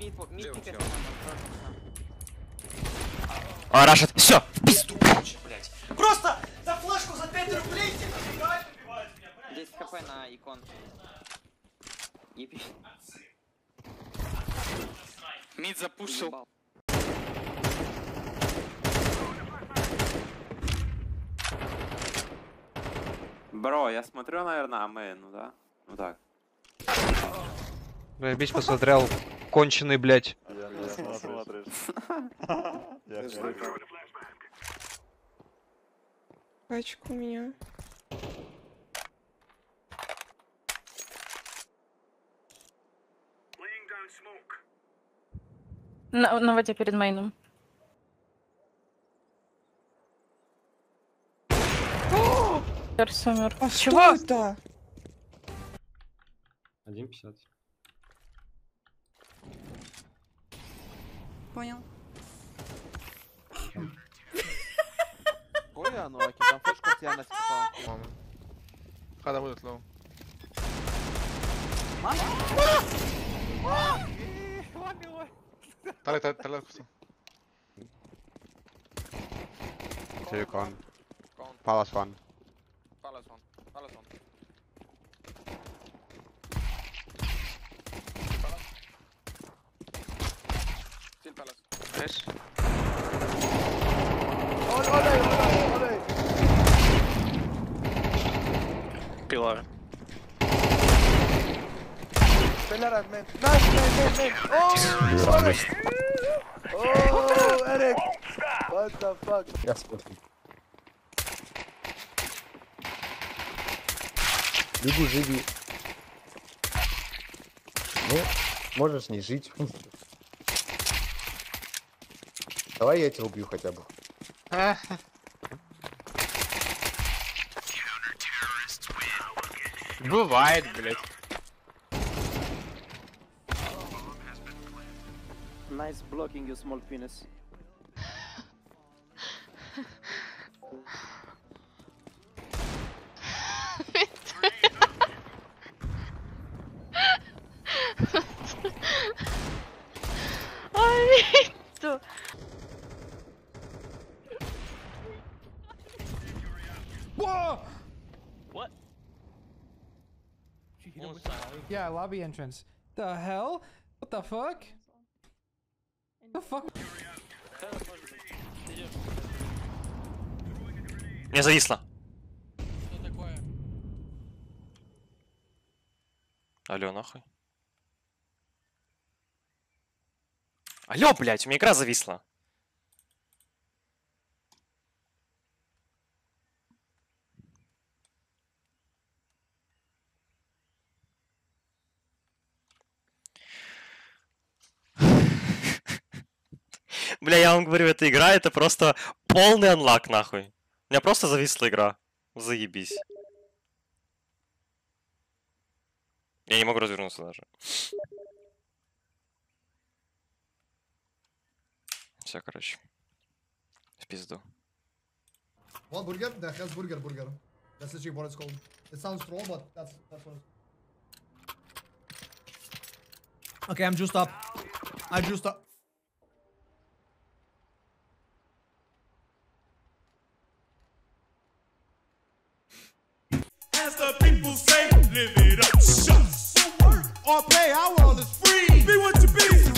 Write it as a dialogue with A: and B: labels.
A: Мид.
B: А, Рашид, все, пизду.
C: блядь. Просто за флешку за 5 рублей тебе забегают, убивают меня, блядь.
A: 10 хп на икон. Еби.
D: Мид запушил.
E: Бро, я смотрю, наверное, АМ, ну да? Ну так.
B: Заебись, посмотрел. Конченый, блядь.
F: Пачка у меня.
G: На, на воде перед мейном. Сумер.
F: А
G: Чего?
F: что это?
H: 1.50.
I: voyons. Olyan
D: rajta, fuskot jelmet kipalkom. Kada budut low. Tälle,
B: tälle,
D: tälle.
B: Two con.
D: Palace one.
I: Beyler man. Nice man, man, man. Oh, Eric. Oh, Eric. What the fuck?
H: Смотрю. Бегу, живи. Ну, можешь не жить. Давай я тебя убью хотя бы.
D: Бывает, блядь.
I: nice blocking, your small penis.
G: What?
J: Yeah, lobby entrance. The hell? What the fuck? The fuck?
B: Не зависло. Алло, нахуй. Алло, блядь, у меня игра зависла. Бля, я вам говорю, эта игра это просто полный анлак, нахуй. У меня просто зависла игра. Заебись. Я не могу развернуться даже. Все, короче. В пизду.
J: What burger? That has burger burger. That's literally what it's called. It sounds troll, but that's that's what. Okay, I'm juiced up. I juiced up.
C: as the people say, live it up, shut up, Or pay. our world is free. Be what you be.